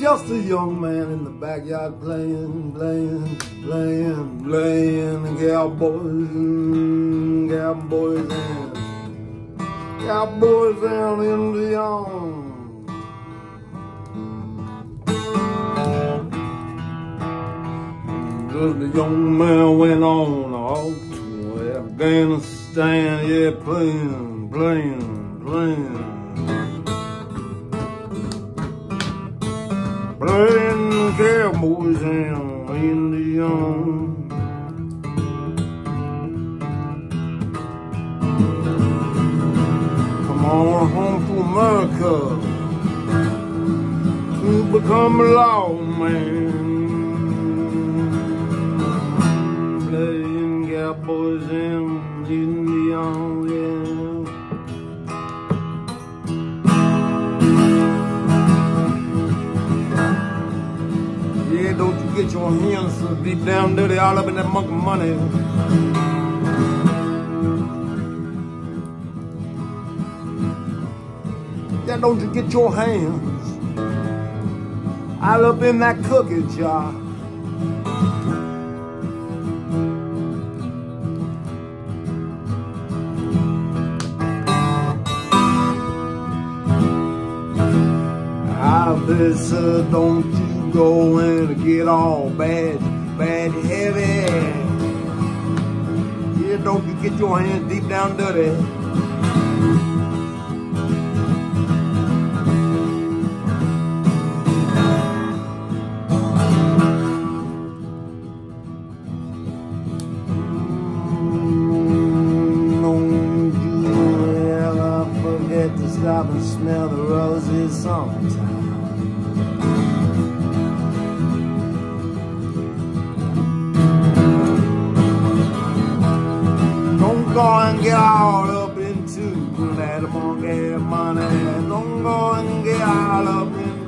just a young man in the backyard playing, playing, playing, playing cowboys and cowboys and cowboys and Indians. Just a young man went on off to Afghanistan, yeah, playing, playing, playing. Playing cowboys and Indians. Come on home to America to become a lawman. Playing cowboys and Indians, get your hands deep down dirty all up in that monkey money. Yeah, don't you get your hands all up in that cookie jar. I bet, sir, don't you go and get all bad, bad heavy. Yeah, don't you get your hands deep down dirty. Mm, stop and smell the roses sometime. And get all up into that monkey money. Don't go and get all up